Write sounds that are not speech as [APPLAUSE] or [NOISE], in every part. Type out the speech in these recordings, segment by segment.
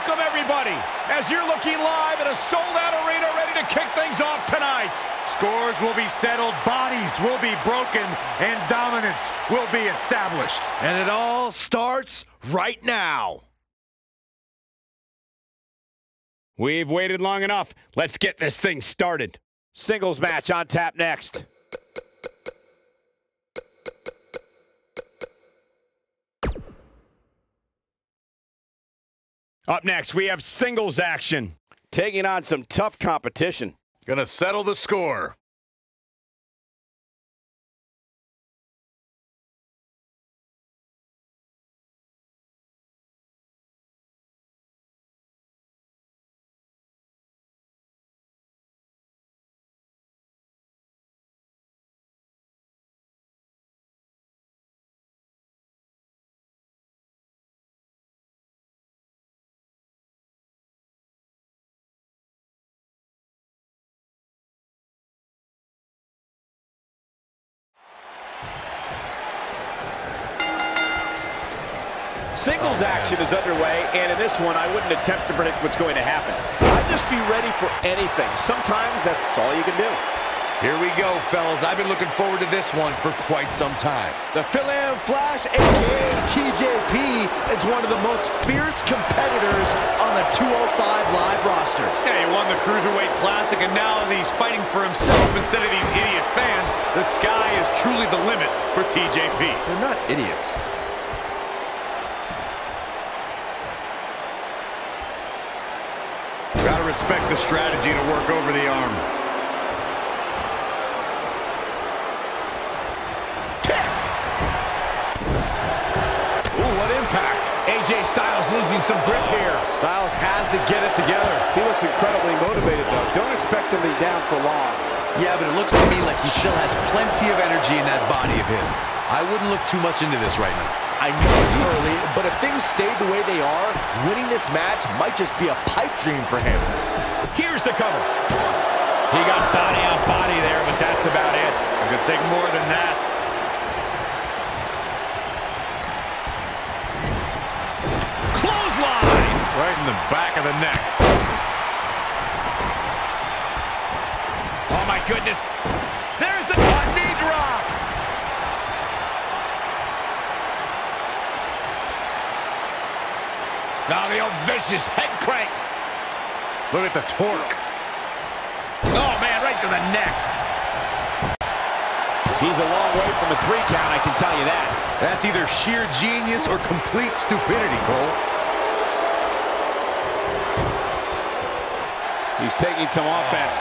Welcome, everybody, as you're looking live at a sold-out arena ready to kick things off tonight. Scores will be settled, bodies will be broken, and dominance will be established. And it all starts right now. We've waited long enough. Let's get this thing started. Singles match on tap next. Up next, we have singles action. Taking on some tough competition. Gonna settle the score. Singles action is underway, and in this one, I wouldn't attempt to predict what's going to happen. I'd just be ready for anything. Sometimes that's all you can do. Here we go, fellas. I've been looking forward to this one for quite some time. The Phil-Am Flash, a.k.a. TJP, is one of the most fierce competitors on the 205 Live roster. Yeah, he won the Cruiserweight Classic, and now he's fighting for himself instead of these idiot fans. The sky is truly the limit for TJP. They're not idiots. Gotta the strategy to work over the arm. Ooh, what impact. AJ Styles losing some grip here. Styles has to get it together. He looks incredibly motivated, though. Don't expect him to be down for long. Yeah, but it looks to me like he still has plenty of energy in that body of his. I wouldn't look too much into this right now. I know it's early, but if things stay the way they are, winning this match might just be a pipe dream for him. Here's the cover. He got body on body there, but that's about it. It could take more than that. Clothesline. Right in the back of the neck. Oh, my goodness. There's the hot knee drop. Now the old vicious head crank. Look at the torque. Oh, man, right to the neck. He's a long way from a three count, I can tell you that. That's either sheer genius or complete stupidity, Cole. He's taking some offense.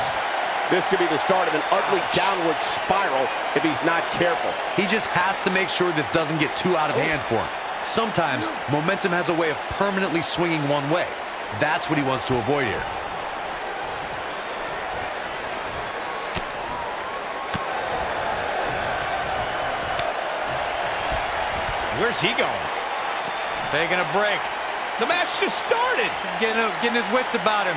This could be the start of an ugly downward spiral if he's not careful. He just has to make sure this doesn't get too out of hand for him. Sometimes, momentum has a way of permanently swinging one way. That's what he wants to avoid here. Where's he going? Taking a break. The match just started. He's getting, getting his wits about him.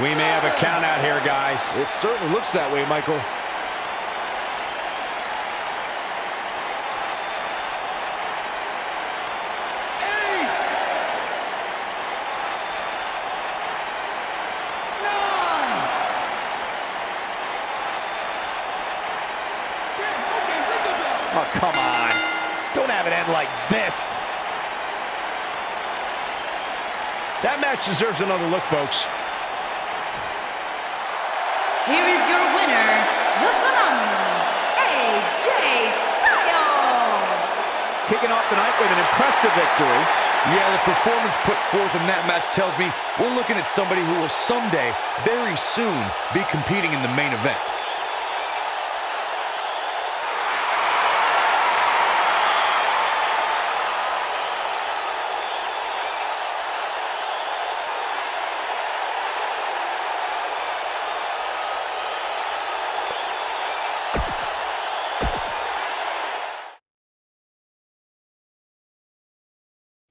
We may have a count out here, guys. It certainly looks that way, Michael. Oh, come on. Don't have it end like this. That match deserves another look, folks. Here is your winner, the phenomenal AJ Styles. Kicking off the night with an impressive victory. Yeah, the performance put forth in that match tells me we're looking at somebody who will someday, very soon, be competing in the main event.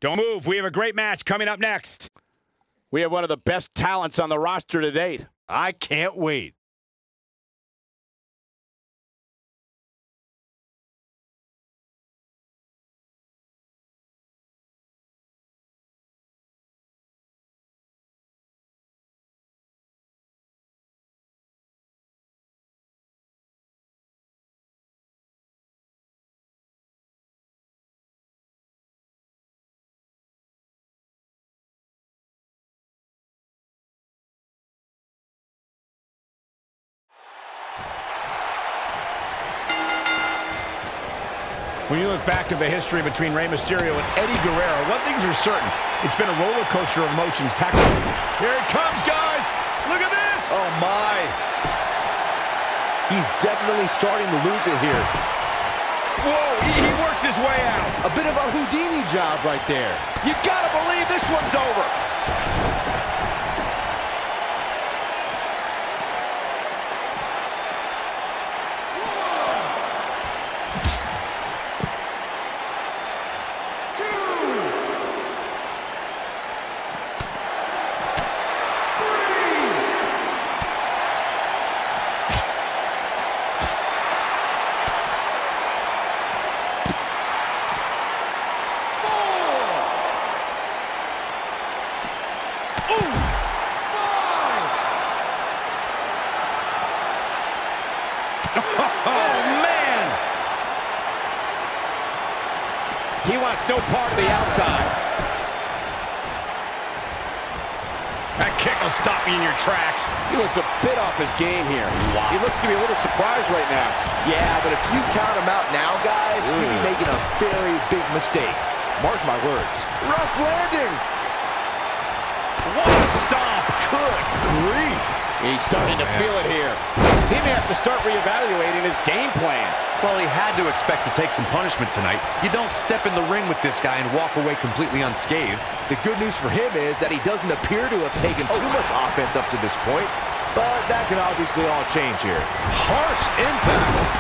Don't move. We have a great match coming up next. We have one of the best talents on the roster to date. I can't wait. When you look back at the history between Rey Mysterio and Eddie Guerrero, one thing's are certain. It's been a roller coaster of emotions. Packed. Here it comes, guys. Look at this. Oh, my. He's definitely starting to lose it here. Whoa, he, he works his way out. A bit of a Houdini job right there. You gotta believe this one's over. Oh, man. He wants no part of the outside. That kick will stop you in your tracks. He looks a bit off his game here. He looks to be a little surprised right now. Yeah, but if you count him out now, guys, you'd be making a very big mistake. Mark my words. Rough landing. What a stomp. Good grief. He's starting to oh, feel it here. He may have to start reevaluating his game plan. Well, he had to expect to take some punishment tonight. You don't step in the ring with this guy and walk away completely unscathed. The good news for him is that he doesn't appear to have taken too oh. much offense up to this point, but that can obviously all change here. Harsh impact.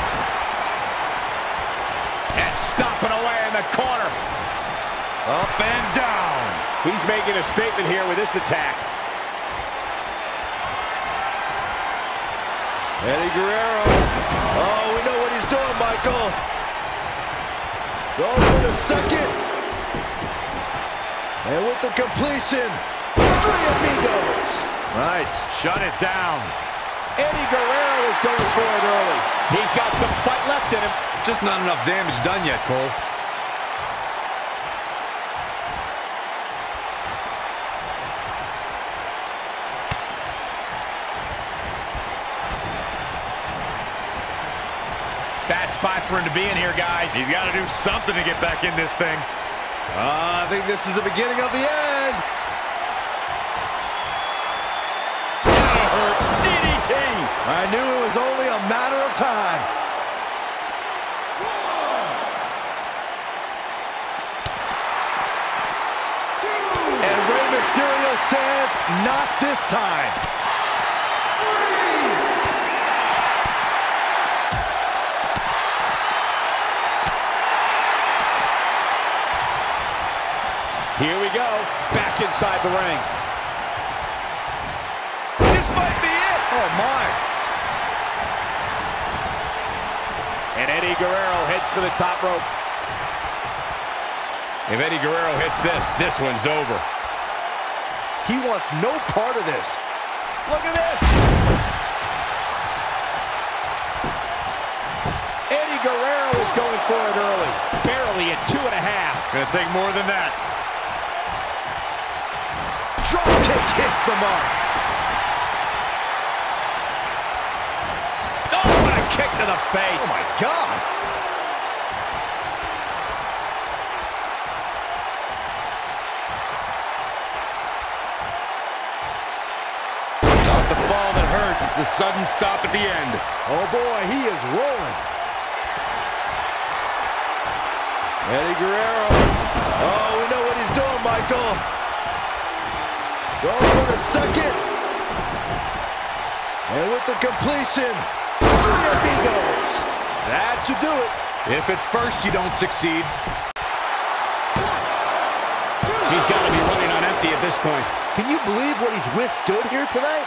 And stomping away in the corner. Up and down. He's making a statement here with this attack. Eddie Guerrero. Oh, we know what he's doing, Michael. Go for the second. And with the completion, three amigos. Nice. Shut it down. Eddie Guerrero is going for it early. He's got some fight left in him. Just not enough damage done yet, Cole. Bad spot for him to be in here, guys. He's got to do something to get back in this thing. Uh, I think this is the beginning of the end. DDT. I knew it was only a matter of time. And Rey Mysterio says, not this time. Here we go. Back inside the ring. This might be it. Oh, my. And Eddie Guerrero heads for the top rope. If Eddie Guerrero hits this, this one's over. He wants no part of this. Look at this. Eddie Guerrero is going for it early. Barely at two and a half. Gonna take more than that. the mark. Oh, what a kick to the face. Oh, my God. Not the fall that hurts. It's the sudden stop at the end. Oh, boy, he is rolling. Eddie Guerrero. Oh, we know what he's doing, Michael. Going for the second. And with the completion, three amigos. That should do it. If at first you don't succeed, He's got to be running on empty at this point. Can you believe what he's withstood here tonight?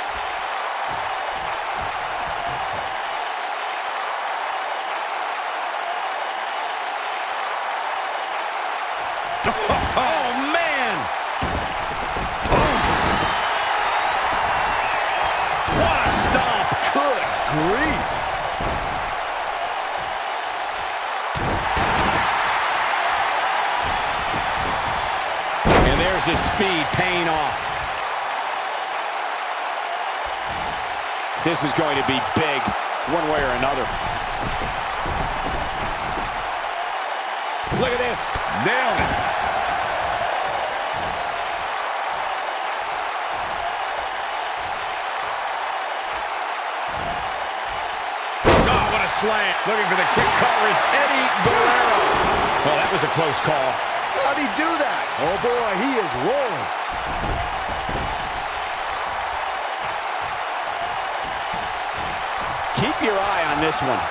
This is going to be big, one way or another. Look at this. nailed it. Oh, what a slam. Looking for the quick cover is Eddie Guerrero. Oh, that was a close call. How'd he do that? Oh boy, he is rolling. Keep your eye on this one.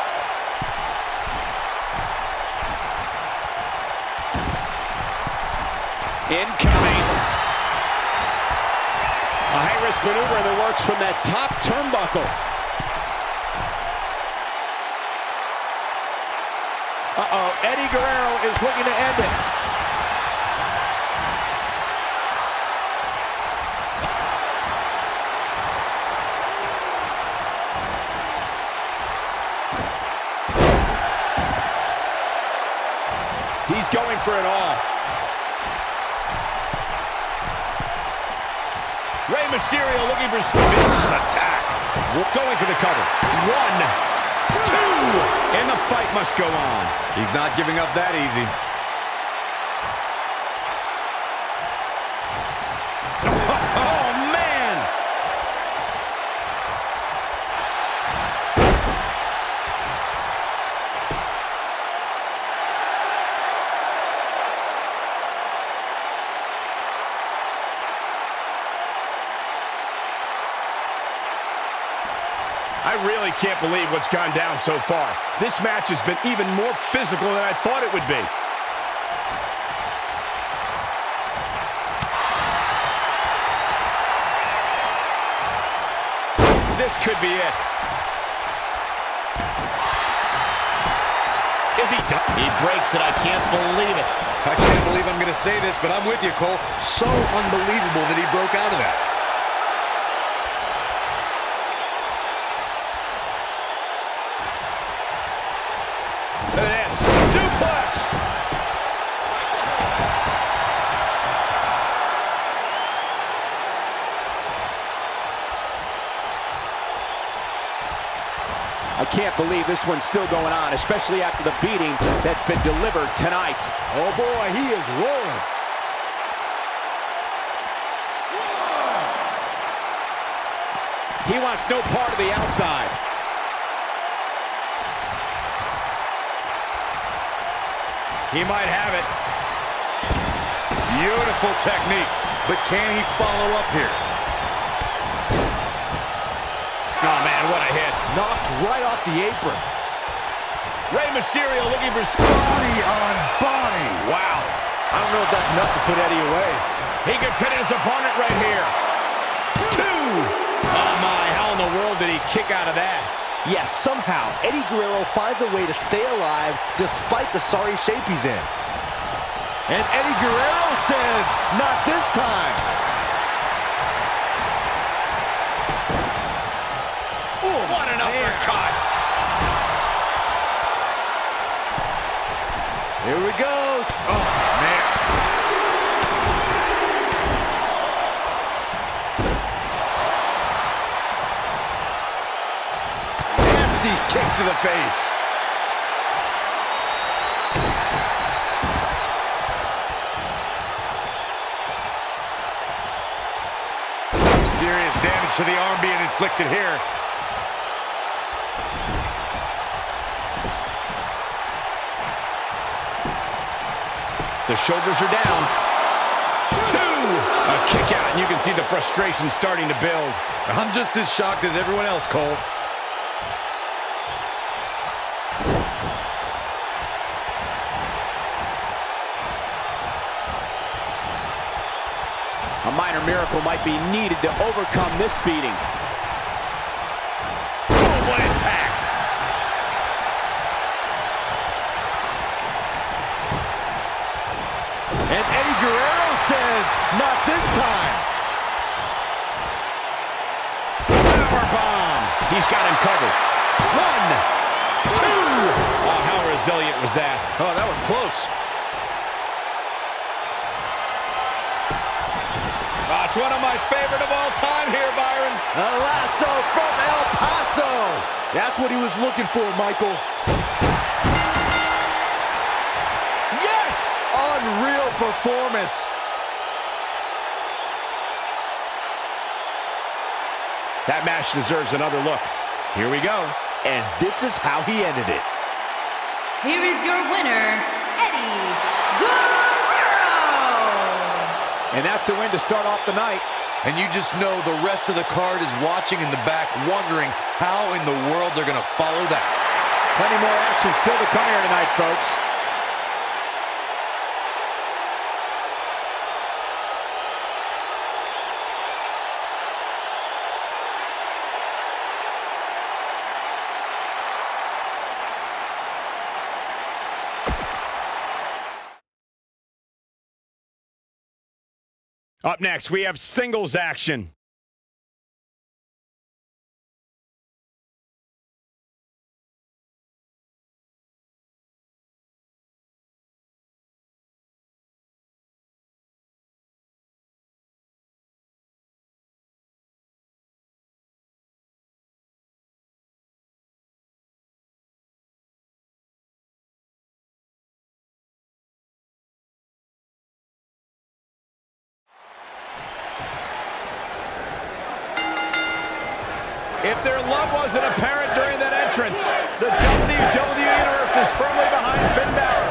Incoming. A high-risk maneuver the works from that top turnbuckle. Uh-oh, Eddie Guerrero is looking to end it. Going for it all. Rey Mysterio looking for vicious attack. Going for the cover. One, two, and the fight must go on. He's not giving up that easy. Believe what's gone down so far. This match has been even more physical than I thought it would be. This could be it. Is he done? He breaks it. I can't believe it. I can't believe I'm going to say this, but I'm with you, Cole. So unbelievable that he broke out of that. Can't believe this one's still going on, especially after the beating that's been delivered tonight. Oh boy, he is rolling. He wants no part of the outside. He might have it. Beautiful technique. But can he follow up here? Man, what a hit. Knocked right off the apron. Rey Mysterio looking for... Body on body. Wow. I don't know if that's enough to put Eddie away. He could pin his opponent right here. Two. Oh, my. How in the world did he kick out of that? Yes, somehow Eddie Guerrero finds a way to stay alive despite the sorry shape he's in. And Eddie Guerrero says, not this time. Here he goes. Oh, man. Nasty kick to the face. Serious damage to the arm being inflicted here. The shoulders are down. Two! A kick out, and you can see the frustration starting to build. I'm just as shocked as everyone else, Cole. A minor miracle might be needed to overcome this beating. Oh, what impact! And Eddie Guerrero says, not this time. Power bomb. He's got him covered. One, two. Oh, how resilient was that? Oh, that was close. Oh, it's one of my favorite of all time here, Byron. A lasso from El Paso. That's what he was looking for, Michael. Performance. That match deserves another look. Here we go. And this is how he ended it. Here is your winner, Eddie Guerrero. And that's a win to start off the night. And you just know the rest of the card is watching in the back, wondering how in the world they're going to follow that. Plenty more action still to come here tonight, folks. Up next, we have singles action. If their love wasn't apparent during that entrance, the WWE Universe is firmly behind Finn Balor.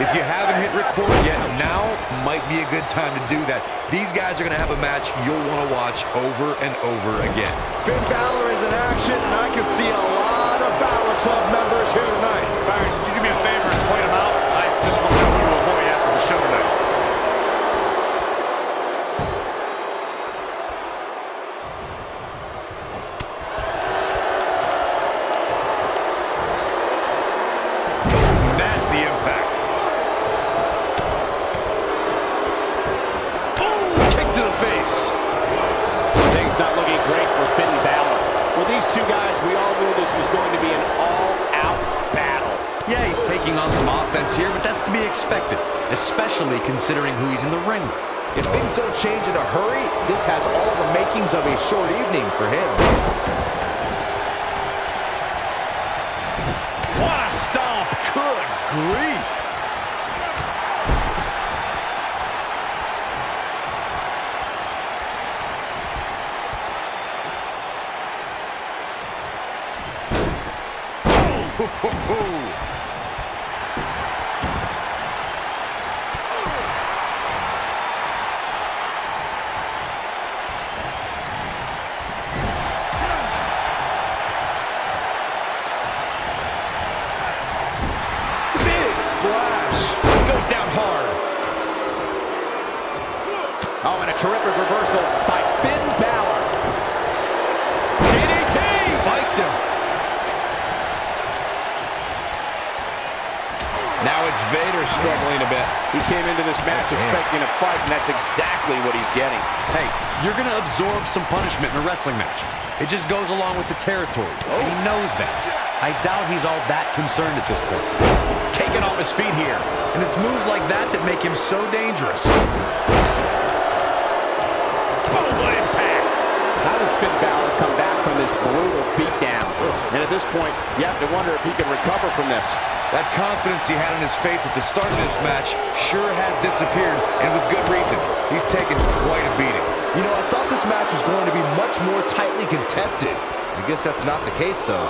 If you haven't hit record yet, now might be a good time to do that. These guys are going to have a match you'll want to watch over and over again. Finn Balor is in action, and I can see a lot of Balor Club members here tonight. Especially considering who he's in the ring with. If things don't change in a hurry, this has all the makings of a short evening for him. What a stomp. Good grief. Oh, and a terrific reversal by Finn Balor. DDT! Spiked him. Now it's Vader struggling a bit. He came into this match expecting a fight, and that's exactly what he's getting. Hey, you're going to absorb some punishment in a wrestling match. It just goes along with the territory, and he oh. knows that. I doubt he's all that concerned at this point. Taken off his feet here. And it's moves like that that make him so dangerous. Boom, what impact. How does Finn Balor come back from this brutal beatdown? And at this point, you have to wonder if he can recover from this. That confidence he had on his face at the start of this match sure has disappeared, and with good reason. He's taken quite a beating. You know, I thought this match was going to be much more tightly contested. I guess that's not the case, though.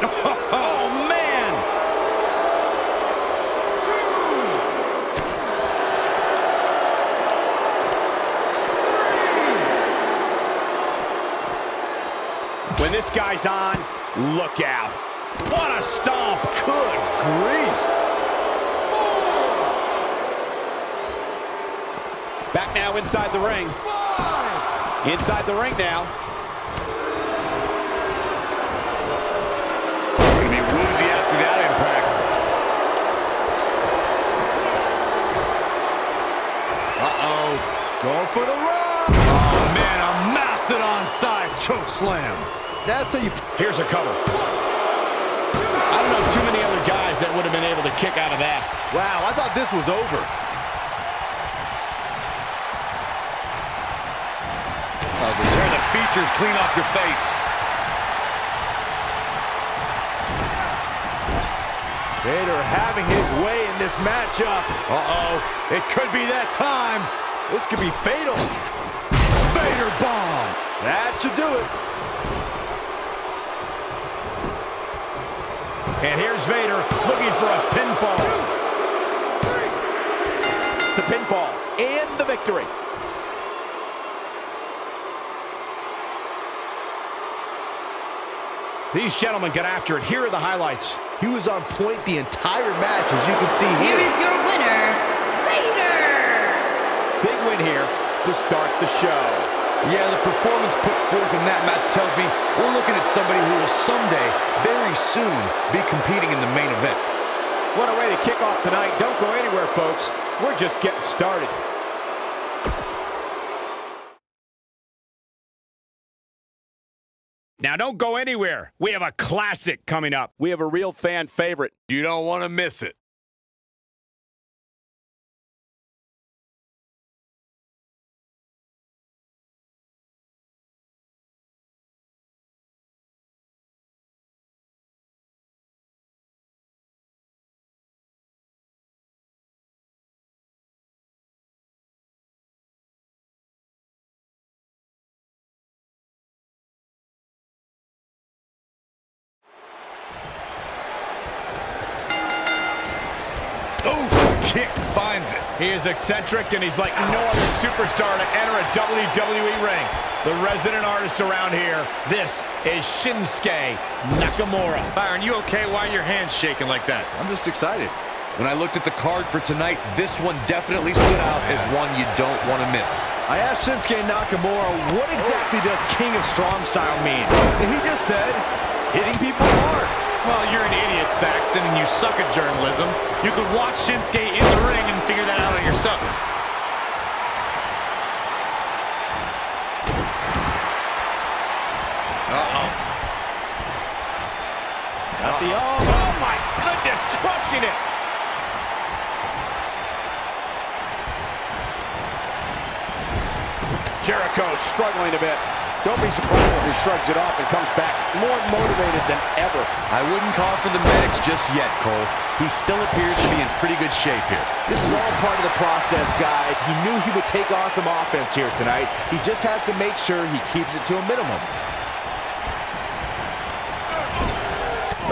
[LAUGHS] Oh, man! When this guy's on, look out. What a stomp. Good grief. Back now inside the ring. Inside the ring now. Gonna be woozy after that impact. Uh-oh. Going for the run. Oh, man, a mastodon-sized choke slam. That's how you... Here's a cover. I don't know too many other guys that would have been able to kick out of that. Wow, I thought this was over. Tear the features clean off your face. Vader having his way in this matchup. Uh-oh, it could be that time. This could be fatal. Vader bomb. That should do it. And here's Vader looking for a pinfall. The pinfall and the victory. These gentlemen get after it. Here are the highlights. He was on point the entire match, as you can see Here here. is your winner, Vader! Big win here to start the show. Yeah, the performance put forth in that match tells me we're looking at somebody who will someday, very soon, be competing in the main event. What a way to kick off tonight. Don't go anywhere, folks. We're just getting started. Now, don't go anywhere. We have a classic coming up. We have a real fan favorite. You don't want to miss it. Is eccentric, and he's like no other superstar to enter a WWE ring. The resident artist around here, this is Shinsuke Nakamura. Byron, you okay? Why are your hands shaking like that? I'm just excited. When I looked at the card for tonight, this one definitely stood out as one you don't want to miss. I asked Shinsuke Nakamura, what exactly does King of Strong Style mean? And he just said, hitting people hard. Well, you're an idiot, Saxton, and you suck at journalism. You could watch Shinsuke in the ring and figure that out on yourself. Uh-oh. Got the oh, oh my goodness, crushing it. Jericho struggling a bit. Don't be surprised if he shrugs it off and comes back more motivated than ever. I wouldn't call for the medics just yet, Cole. He still appears to be in pretty good shape here. This is all part of the process, guys. He knew he would take on some offense here tonight. He just has to make sure he keeps it to a minimum.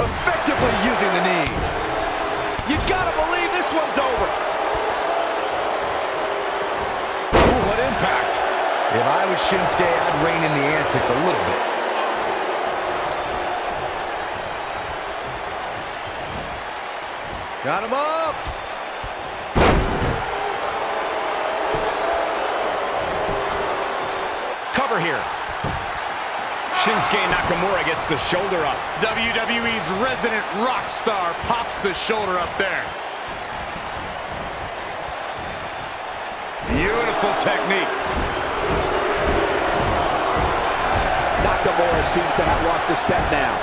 Effectively using the knee. You gotta believe this one's over. Ooh, what impact. If I was Shinsuke, I'd rein in the antics a little bit. Got him up. Cover here. Shinsuke Nakamura gets the shoulder up. WWE's resident rock star pops the shoulder up there. Beautiful technique. Nakamura seems to have lost a step now.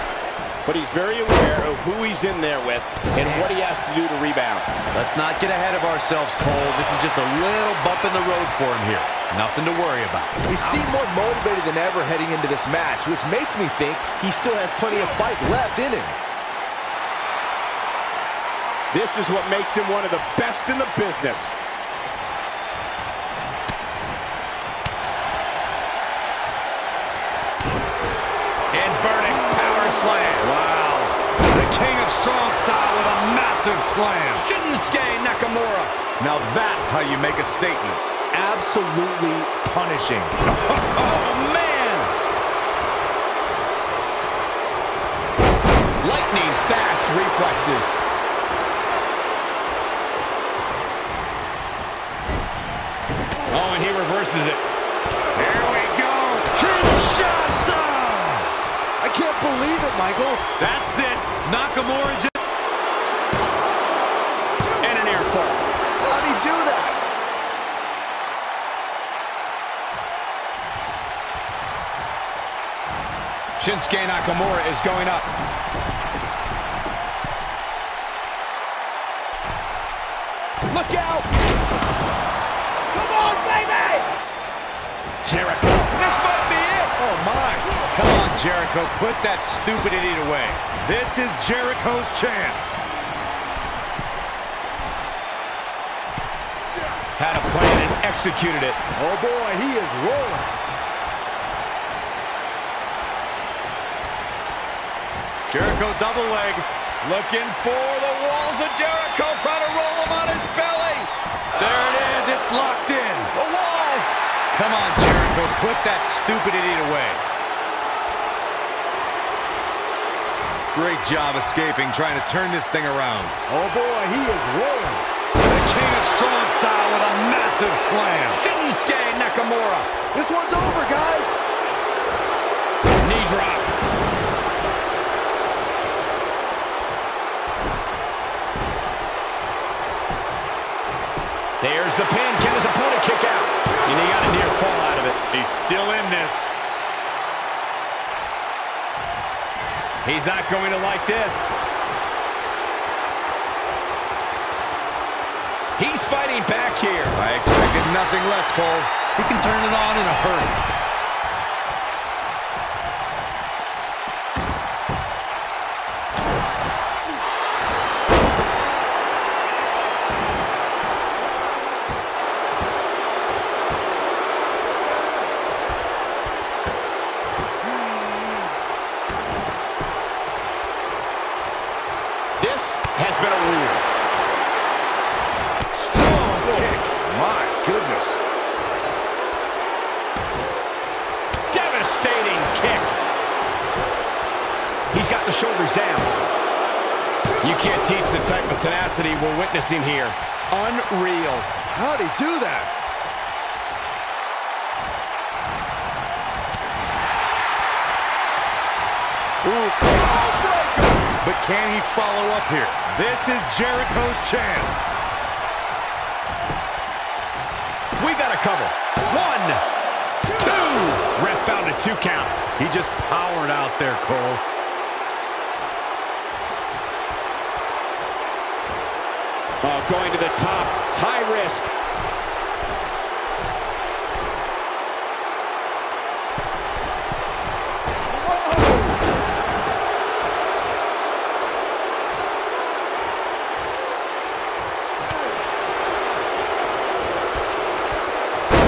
But he's very aware of who he's in there with and what he has to do to rebound. Let's not get ahead of ourselves, Cole. This is just a little bump in the road for him here. Nothing to worry about. He seemed more motivated than ever heading into this match, which makes me think he still has plenty of fight left in him. This is what makes him one of the best in the business. Strong style with a massive slam. Shinsuke Nakamura. Now that's how you make a statement. Absolutely punishing. [LAUGHS] Oh, man. lightning fast reflexes. Oh, and he reverses it. Here we go. Kinshasa! I can't believe it, Michael. That's it. Nakamura just... And an air fall. How'd he do that? Shinsuke Nakamura is going up. Look out! Come on, baby! Jericho. This might be it. Oh, my. Come on, Jericho. Put that stupid idiot away. This is Jericho's chance. Had a plan and executed it. Oh, boy, he is rolling. Jericho double leg. Looking for the walls of Jericho, trying to roll him on his belly. There it is. It's locked in. The walls. Come on, Jericho. Put that stupid idiot away. Great job escaping, trying to turn this thing around. Oh, boy, he is rolling. The King of Strong Style with a massive slam. Shinsuke Nakamura. This one's over, guys. A near fall out of it. He's still in this. He's not going to like this. He's fighting back here. I expected nothing less, Cole. He can turn it on in a hurry. Witnessing here. Unreal. How'd he do that? But can he follow up here? This is Jericho's chance. We got a cover. One, two. Ref found a two count. He just powered out there, Cole. Going to the top. High risk.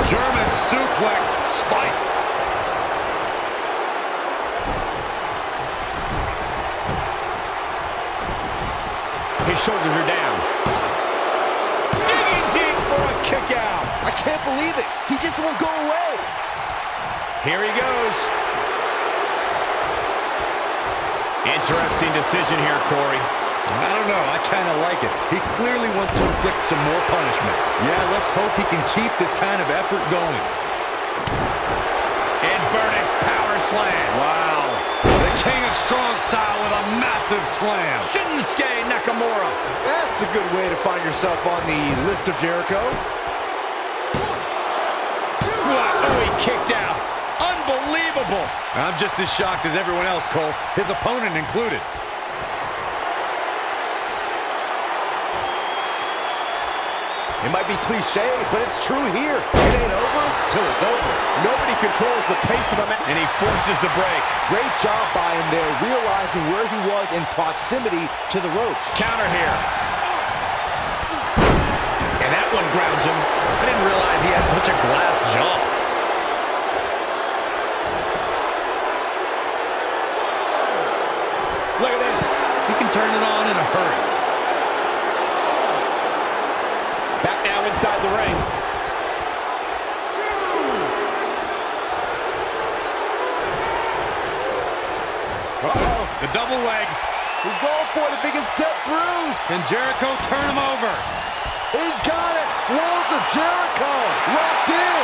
German suplex spiked. His shoulders are down. Digging deep for a kick out. I can't believe it. He just won't go away. Here he goes. Interesting decision here, Corey. I don't know. I kind of like it. He clearly wants to inflict some more punishment. Yeah, let's hope he can keep this kind of effort going. Inverted power slam. Wow. The King of Strong Style with a massive slam. Shinsuke Nakamura. That's a good way to find yourself on the list of Jericho. What? Oh, he kicked out. Unbelievable. I'm just as shocked as everyone else, Cole. His opponent included. It might be cliche, but it's true here. It ain't over till it's over. Nobody controls the pace of a match. And he forces the break. Great job by him there, realizing where he was in proximity to the ropes. Counter here. And that one grounds him. I didn't realize he had such a glass jaw. Look at this. He can turn it on in a hurry. Back now inside the ring. Uh-oh. The double leg. He's going for it if he can step through. Can Jericho turn him over? He's got it. Walls of Jericho locked in.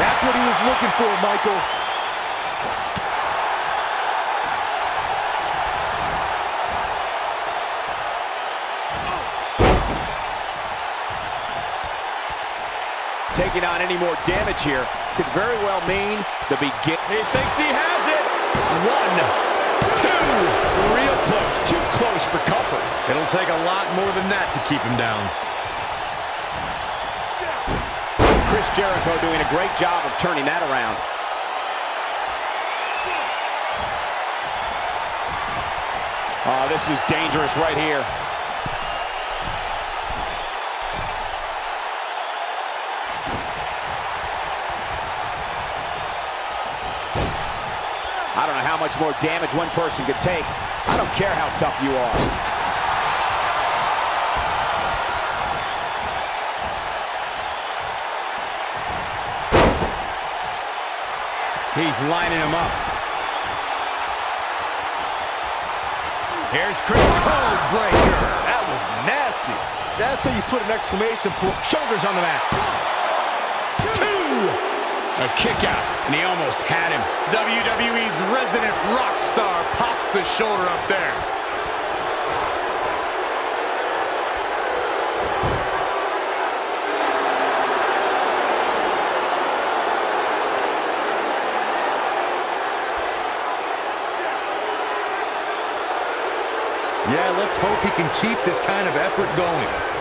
That's what he was looking for, Michael. Taking on any more damage here could very well mean the beginning. He thinks he has it. One, two, real close, too close for comfort. It'll take a lot more than that to keep him down. Chris Jericho doing a great job of turning that around. Oh, this is dangerous right here. I don't know how much more damage one person could take. I don't care how tough you are. He's lining him up. Here's Chris. Code breaker. That was nasty. That's how you put an exclamation point. Shoulders on the mat. A kick out, and he almost had him. WWE's resident rock star pops the shoulder up there. Yeah, let's hope he can keep this kind of effort going.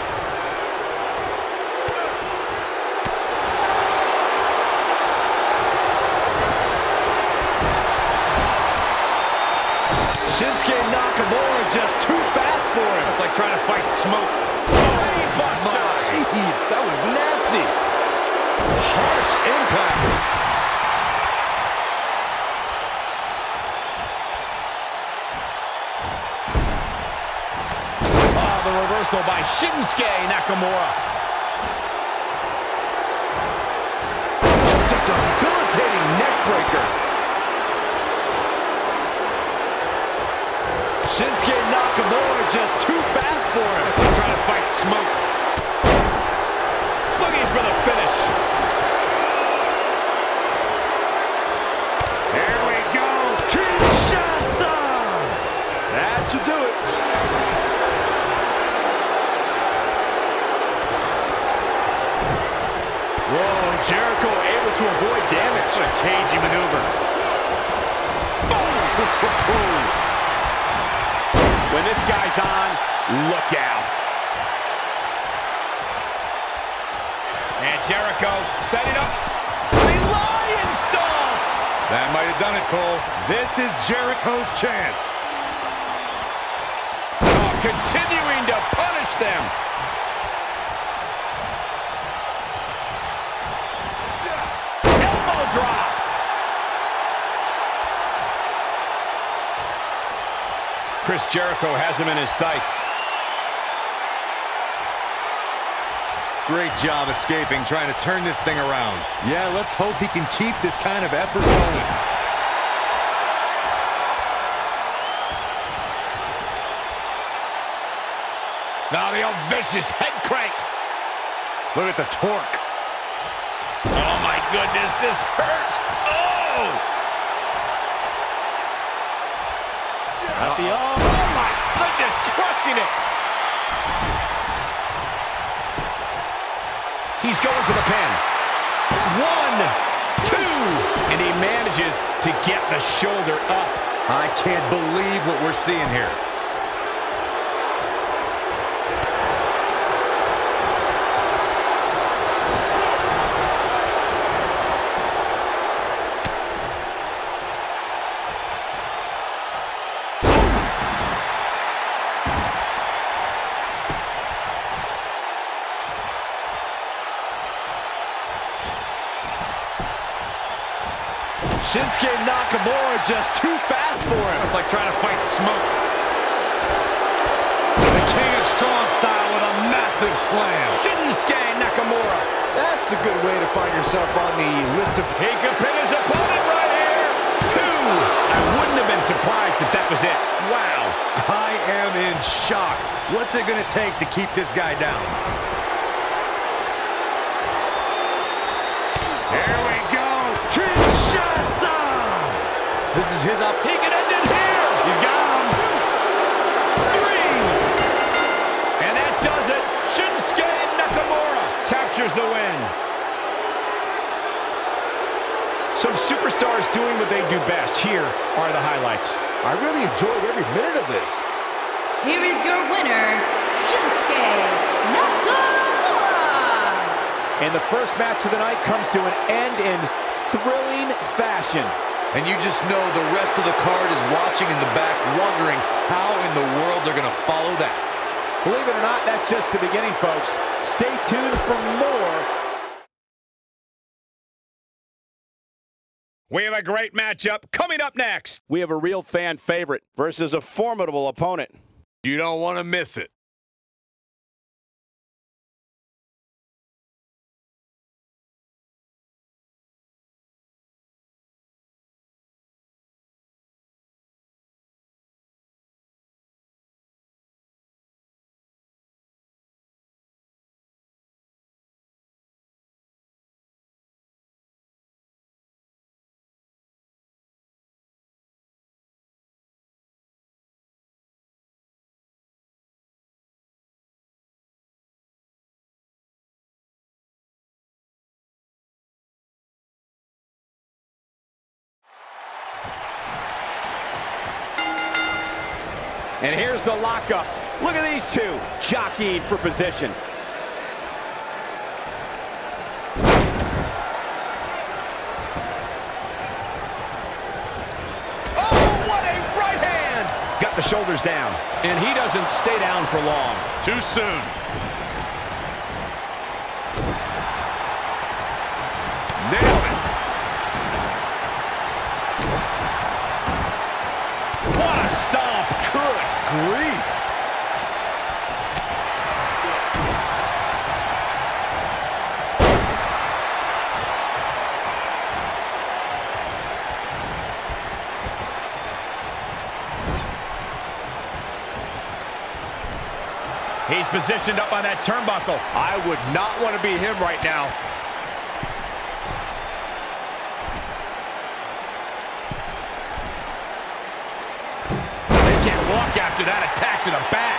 Fight smoke. Buster. Jeez, that was nasty. Harsh impact. Oh, the reversal by Shinsuke Nakamura. Just a debilitating neck Whoa, Jericho able to avoid damage. What a cagey maneuver. When this guy's on, look out. And Jericho setting up the Lion Salt. That might have done it, Cole. This is Jericho's chance. Oh, continuing to punish them. Chris Jericho has him in his sights. Great job escaping, trying to turn this thing around. Yeah, let's hope he can keep this kind of effort going. Now the old vicious head crank. Look at the torque. Oh my goodness, this hurts. Oh! At the oh, it. He's going for the pin. One, two, and he manages to get the shoulder up. I can't believe what we're seeing here. Way to find yourself on the list of... He could pin his opponent right here. Two. I wouldn't have been surprised if that was it. Wow. I am in shock. What's it going to take to keep this guy down? Here we go. Kinshasa! This is his op. He can end it here! He's got him. Three! And that does it. Shinsuke Nakamura captures the win. Some superstars doing what they do best. Here are the highlights. I really enjoyed every minute of this. Here is your winner, Shinsuke Nakamura. And the first match of the night comes to an end in thrilling fashion. And you just know the rest of the card is watching in the back, wondering how in the world they're going to follow that. Believe it or not, that's just the beginning, folks. Stay tuned for more. We have a great matchup coming up next. We have a real fan favorite versus a formidable opponent. You don't want to miss it. The lockup. Look at these two jockeying for position. Oh, what a right hand! Got the shoulders down. And he doesn't stay down for long. Too soon. Nailed it. What a stomp. Good grief. He's positioned up on that turnbuckle. I would not want to be him right now. They can't walk after that attack to the back.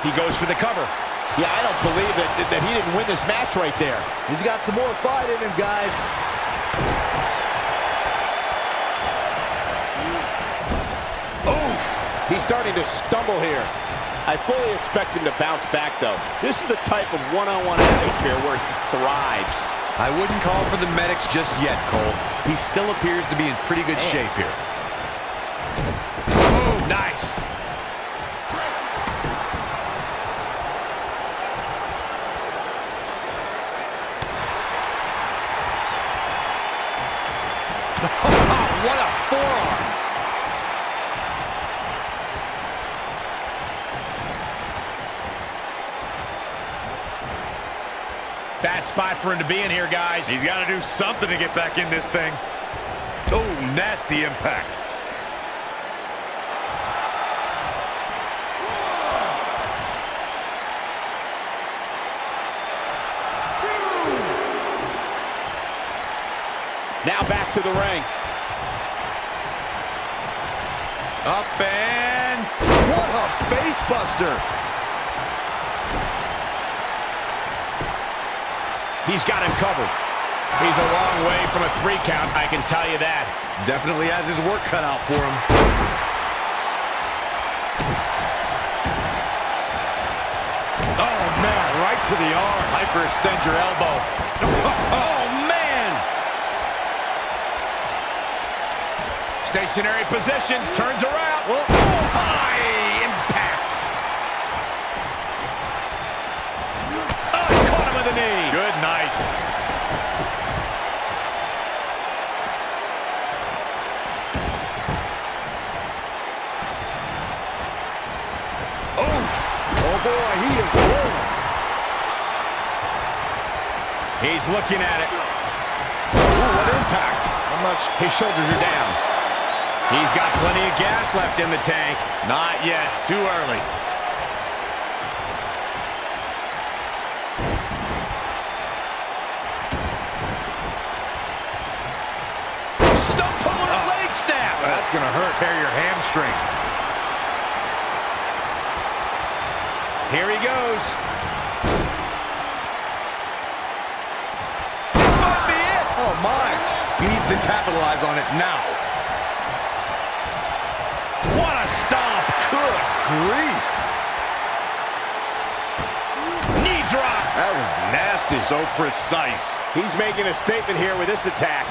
He goes for the cover. Yeah, I don't believe that, that he didn't win this match right there. He's got some more fight in him, guys. He's starting to stumble here. I fully expect him to bounce back, though. This is the type of one-on-one atmosphere where he thrives. I wouldn't call for the medics just yet, Cole. He still appears to be in pretty good shape here. Oh, nice. what a forearm. Bad spot for him to be in here, guys. He's got to do something to get back in this thing. Oh, nasty impact. Now back to the ring. Up and... What a face He's got him covered. He's a long way from a three count, I can tell you that. Definitely has his work cut out for him. Oh, man, right to the arm. Hyperextend your elbow. [LAUGHS] Oh, man! Stationary position, turns around. Oh, high impact. Oh, he caught him with a knee. Good night. Oh, boy, he is rolling. He's looking at it. What impact? How much. His shoulders are down. He's got plenty of gas left in the tank. Not yet. Too early. Stump pulling a leg snap. That's going to hurt. Tear your hamstring. Here he goes. This might be it. Oh, my. He needs to capitalize on it now. What a stomp. Good grief. Knee drop. That was nasty. So precise. He's making a statement here with this attack.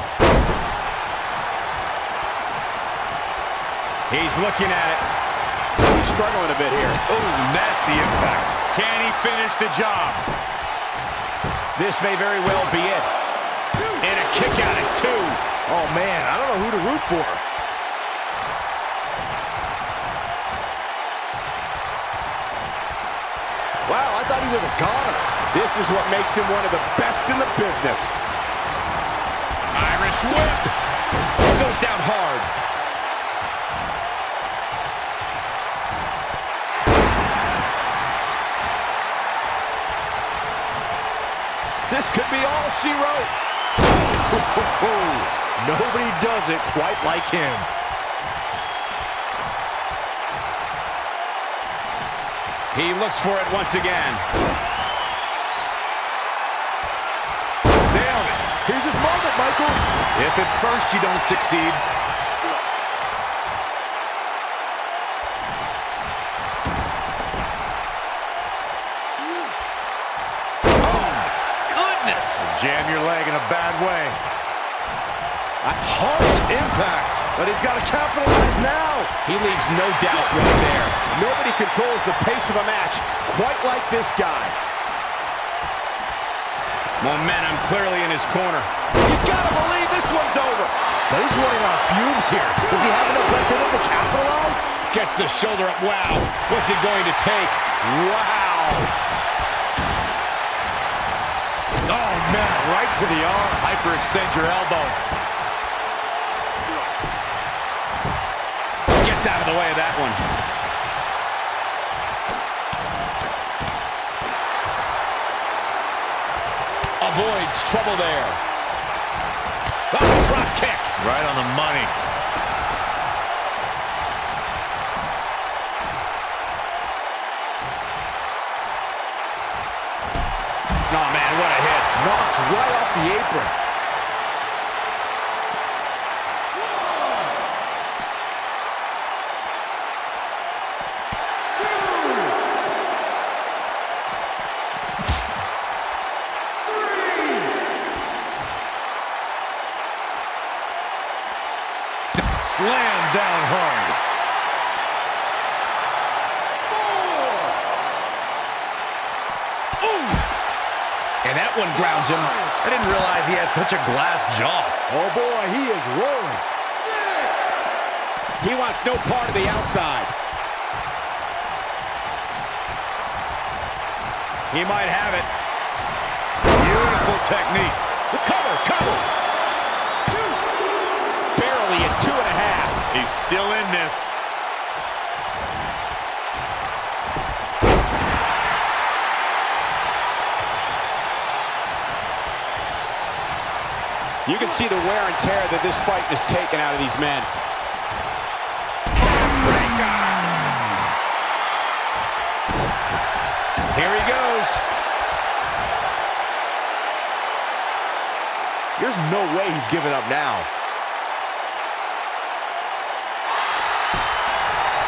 He's looking at it. He's struggling a bit here. Oh, nasty impact. Can he finish the job? This may very well be it. And a kick out at two. Oh, man, I don't know who to root for. Wow, I thought he was a goner. This is what makes him one of the best in the business. Irish whip. Goes down hard. This could be all she wrote. [LAUGHS] Nobody does it quite like him. He looks for it once again. Nailed it. Here's his moment, Michael. If at first you don't succeed, your leg in a bad way. Harsh impact. But he's got to capitalize now. He leaves no doubt right there. Nobody controls the pace of a match quite like this guy. Momentum clearly in his corner. You gotta believe this one's over. But he's running on fumes here. Does he have enough left in him to capitalize? Gets the shoulder up. Wow. What's it going to take? Wow. To the arm. Hyperextend your elbow. Gets out of the way of that one. Avoids trouble there. Oh, drop kick. Right on the money. Oh, man, what a hit. Knocked right off the apron. I didn't realize he had such a glass jaw. Oh, boy, he is rolling. Six. He wants no part of the outside. He might have it. Beautiful technique. The cover, cover. Barely at two and a half. He's still in this. You can see the wear and tear that this fight has taken out of these men. Here he goes. There's no way he's giving up now.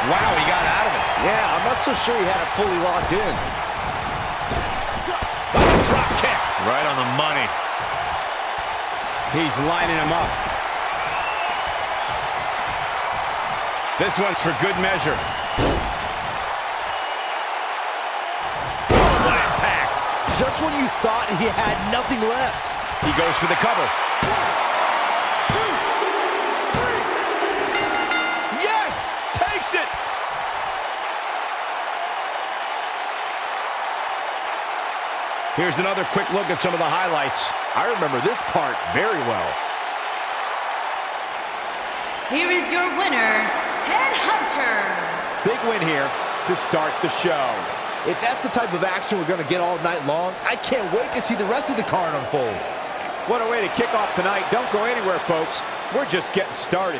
Wow, he got out of it. Yeah, I'm not so sure he had it fully locked in. Oh, drop kick. Right on the money. He's lining him up. This one's for good measure. Oh. Just when you thought he had nothing left. He goes for the cover. Yes! Takes it! Here's another quick look at some of the highlights. I remember this part very well. Here is your winner, Headhunter. Big win here to start the show. If that's the type of action we're going to get all night long, I can't wait to see the rest of the card unfold. What a way to kick off tonight. Don't go anywhere, folks. We're just getting started.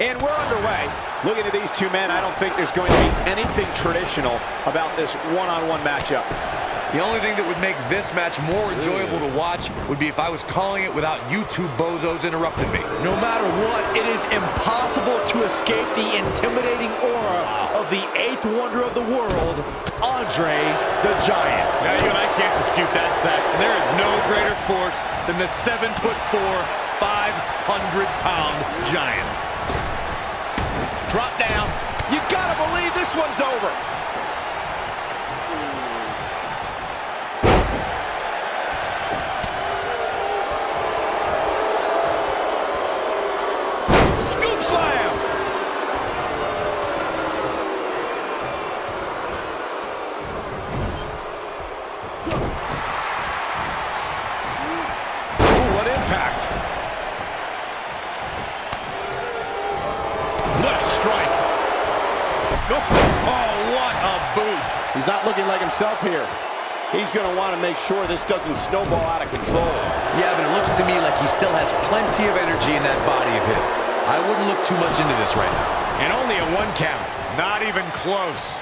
And we're underway. Looking at these two men, I don't think there's going to be anything traditional about this one-on-one -on -one matchup. The only thing that would make this match more enjoyable to watch would be if I was calling it without you two bozos interrupting me. No matter what, it is impossible to escape the intimidating aura of the eighth wonder of the world, Andre the Giant. Now you and I can't dispute that, Saxton. There is no greater force than the seven foot four, 500 pound giant. Drop down. You gotta believe this one's over. Himself here. He's going to want to make sure this doesn't snowball out of control. Yeah, but it looks to me like he still has plenty of energy in that body of his. I wouldn't look too much into this right now. And only a one count. Not even close.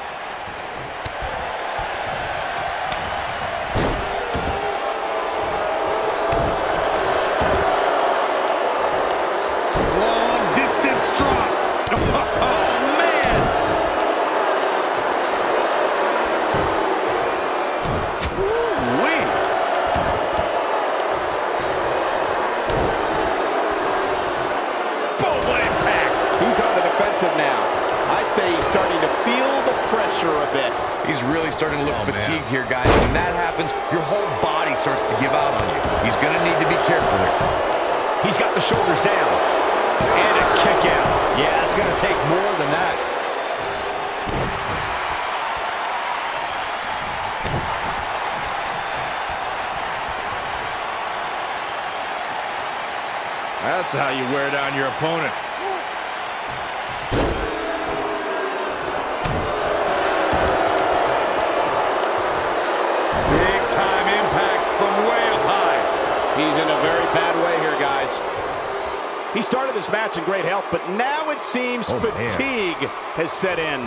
But now it seems Oh, man. fatigue has set in.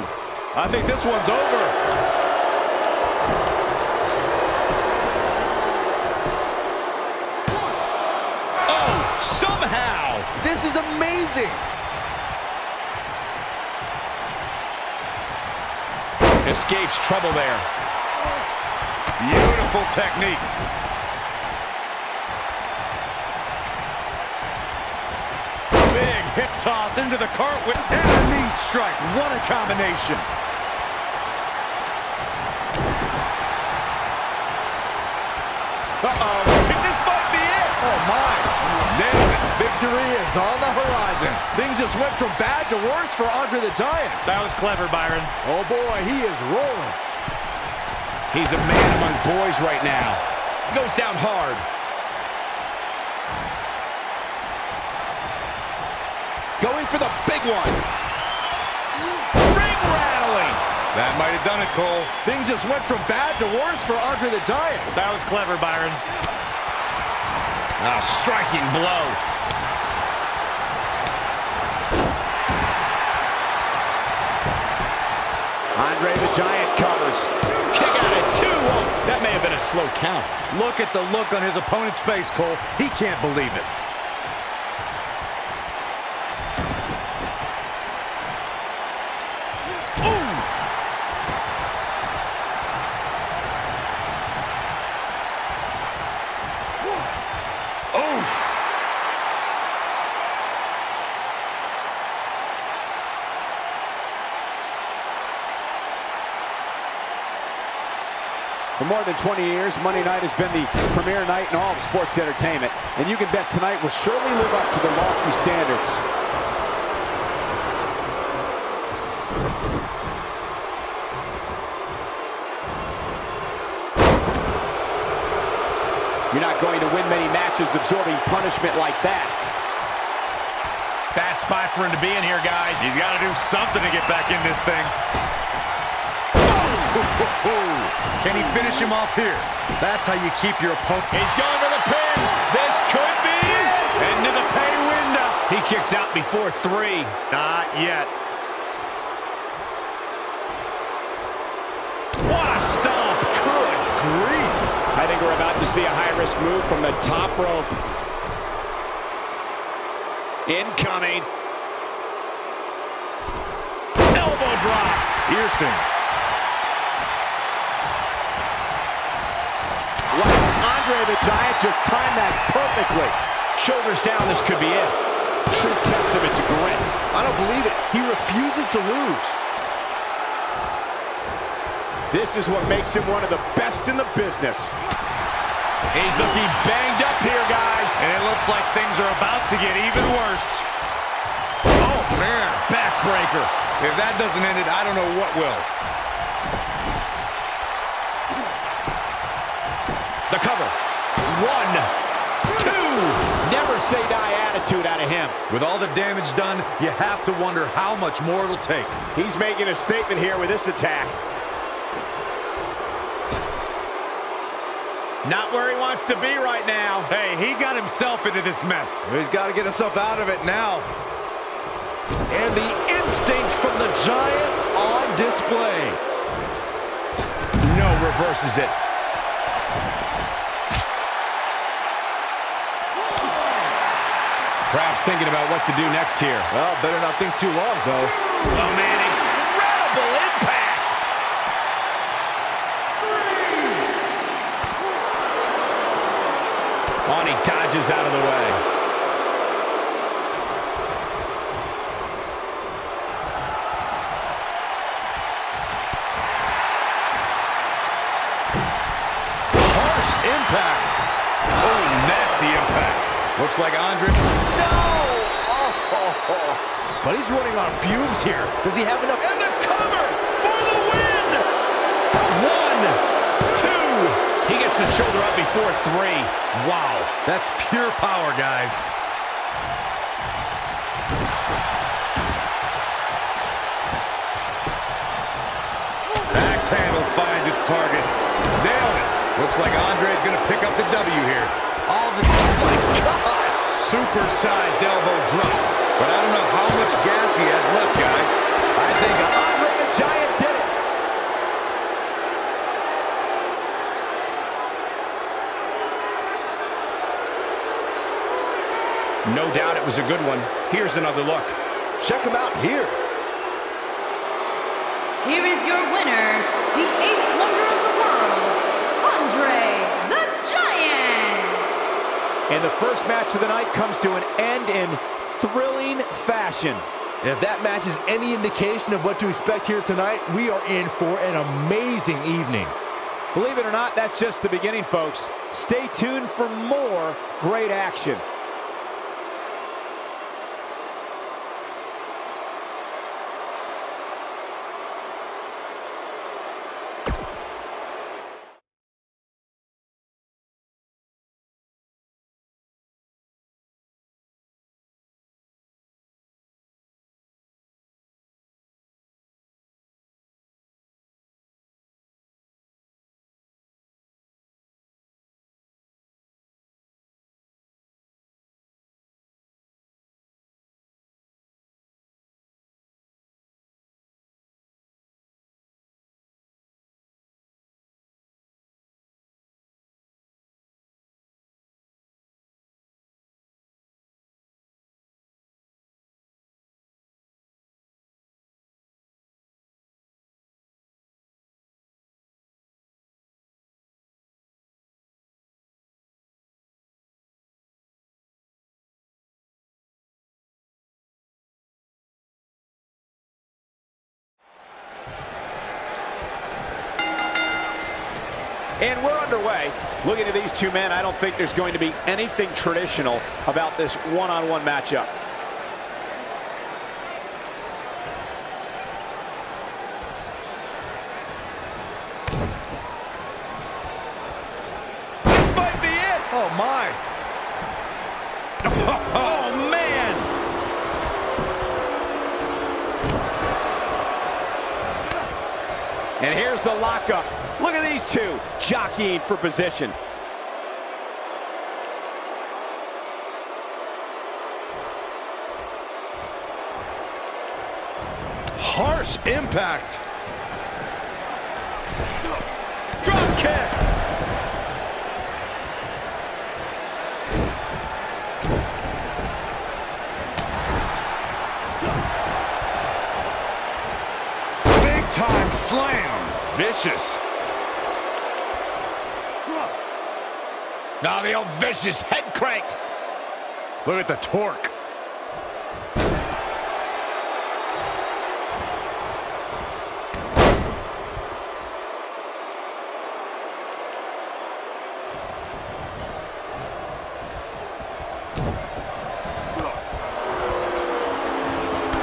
I think this one's over. Oh, somehow! This is amazing. Escapes trouble there. Beautiful technique. Big hip toss into the cartwheel and a knee strike. What a combination. Uh-oh. This might be it. Oh, my. Nailed it. Victory is on the horizon. Things just went from bad to worse for Andre the Giant. That was clever, Byron. Oh, boy, he is rolling. He's a man among boys right now. Goes down hard. For the big one. Ring rattling. That might have done it, Cole. Things just went from bad to worse for Andre the Giant. That was clever, Byron. A striking blow. Andre the Giant covers. Kick out at two. That That may have been a slow count. Look at the look on his opponent's face, Cole. He can't believe it. For more than 20 years, Monday night has been the premier night in all of sports entertainment. And you can bet tonight will surely live up to the lofty standards. You're not going to win many matches absorbing punishment like that. Bad spot for him to be in here, guys. He's got to do something to get back in this thing. Can he finish him off here? That's how you keep your opponent. He's going for the pin. This could be. Into the pay window. He kicks out before three. Not yet. What a stomp. Good grief. I think we're about to see a high-risk move from the top rope. Incoming. Elbow drop. Pearson. Wow, Andre the Giant just timed that perfectly. Shoulders down, this could be it. True testament to grit. I don't believe it. He refuses to lose. This is what makes him one of the best in the business. He's looking banged up here, guys. And it looks like things are about to get even worse. Oh, man. Backbreaker. If that doesn't end it, I don't know what will. The cover. One, two. Never say die attitude out of him. With all the damage done, you have to wonder how much more it'll take. He's making a statement here with this attack. Not where he wants to be right now. Hey, he got himself into this mess. He's got to get himself out of it now. And the instinct from the Giant on display. No reverses it. Perhaps thinking about what to do next here. Well, better not think too long, though. Oh, man, incredible impact. Three. On, he dodges out of the way. Harsh impact. Oh, nasty impact. Looks like Andre... No! Oh, [LAUGHS] But he's running on fumes here. Does he have enough? And the cover for the win! One, two. He gets his shoulder up before three. Wow, that's pure power, guys. Axe handle finds its target. Nailed it. Looks like Andre's going to pick up the W here. Super-sized elbow drop. But I don't know how much gas he has left, guys. I think Andre the Giant did it. No doubt it was a good one. Here's another look. Check him out here. Here is your winner, And the first match of the night comes to an end in thrilling fashion. And if that match is any indication of what to expect here tonight, we are in for an amazing evening. Believe it or not, that's just the beginning, folks. Stay tuned for more great action. And we're underway. Looking at these two men, I don't think there's going to be anything traditional about this one-on-one -on -one matchup. This might be it. Oh, my. [LAUGHS] oh, man. And here's the lockup. These two jockeying for position. Harsh impact. Drop kick. Big time slam. Vicious. Now the old vicious head crank. Look at the torque.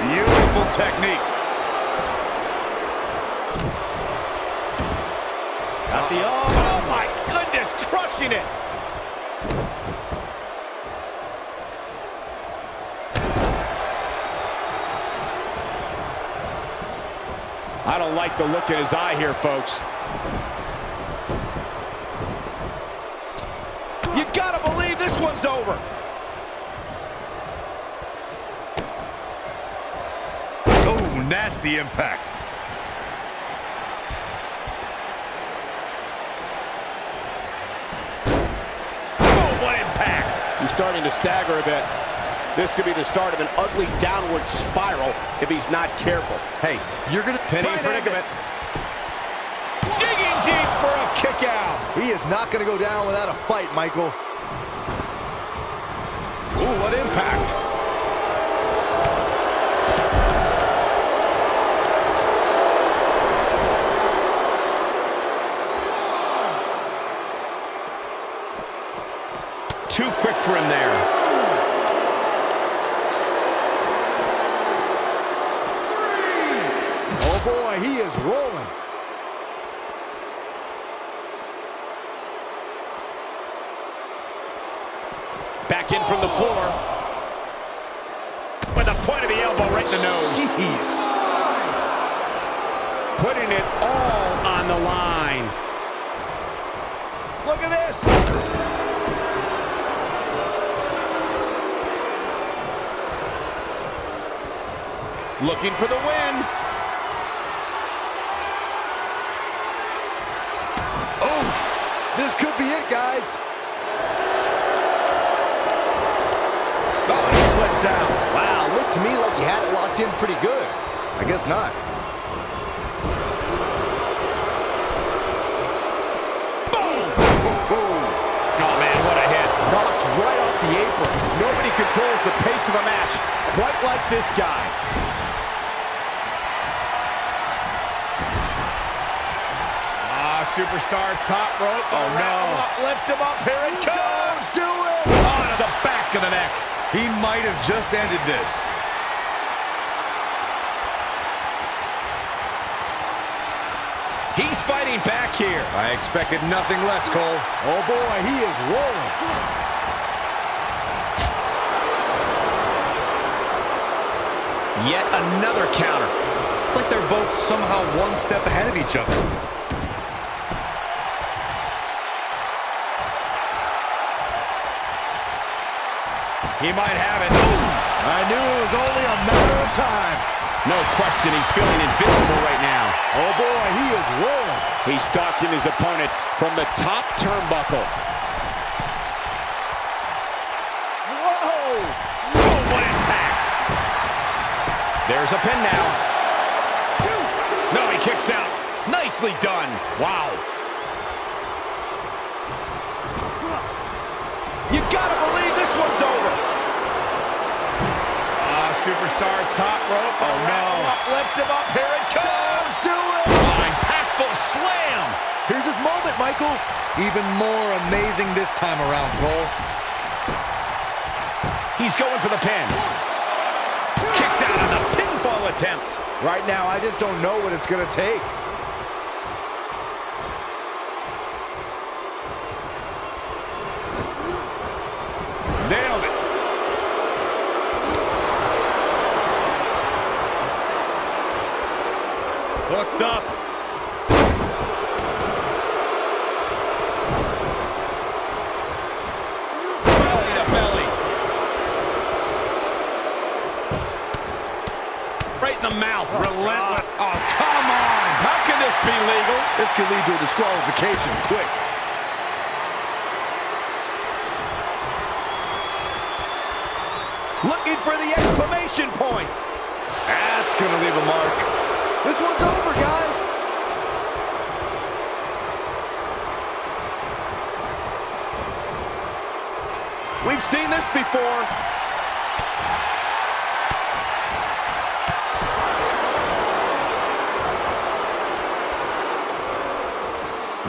Beautiful technique. Got the arm. Oh, my goodness, crushing it. Don't like the look in his eye here, folks. You gotta believe this one's over. Oh, nasty impact. Oh, what impact. He's starting to stagger a bit. This could be the start of an ugly downward spiral if he's not careful. Hey, you're gonna Penny try and predicament. Digging deep for a kick out. He is not going to go down without a fight, Michael. Ooh, what impact. Too quick for him there. Oh, boy, he is rolling. Back in from the floor. With the point of the elbow right in the nose. Jeez. Putting it all on the line. Look at this. Looking for the win. Oh, this could be it, guys. Oh, he slips out. Wow, looked to me like you had it locked in pretty good. I guess not. Boom oh, man, what a hit. Knocked right off the apron. Nobody controls the pace of a match quite like this guy. Superstar top rope. Oh, no. up, lift him up. Here it comes. Do it! Oh, to the back of the neck. He might have just ended this. He's fighting back here. I expected nothing less, Cole. Oh, boy, he is rolling. Yet another counter. It's like they're both somehow one step ahead of each other. He might have it. I knew it was only a matter of time. No question, he's feeling invincible right now. Oh, boy, he is rolling. He's stalking his opponent from the top turnbuckle. Whoa! Oh, what impact! There's a pin now. No, he kicks out. Nicely done. Wow. You gotta believe this one's over. Ah, superstar top rope. Oh, no. Up, lift him up. Here it comes. Do it! Oh, impactful slam. Here's his moment, Michael. Even more amazing this time around, Cole. He's going for the pin. Kicks out on the pinfall attempt. Right now, I just don't know what it's going to take. Nailed it. Hooked up. Belly to belly. Right in the mouth. Oh, Relentless. Oh, come on. How can this be legal? This could lead to a disqualification quick. Looking for the exclamation point. That's going to leave a mark. This one's over, guys. We've seen this before.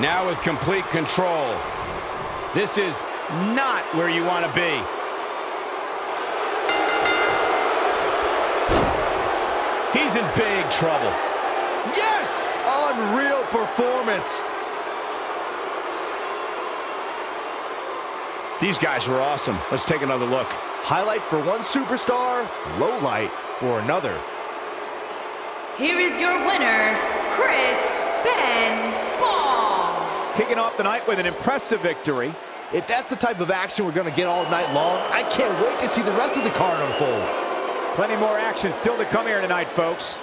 Now with complete control. This is not where you want to be. He's in big trouble. Yes! Unreal performance. These guys were awesome. Let's take another look. Highlight for one superstar, low light for another. Here is your winner, Chris Benoit. Kicking off the night with an impressive victory. If that's the type of action we're going to get all night long, I can't wait to see the rest of the card unfold. Plenty more action still to come here tonight, folks.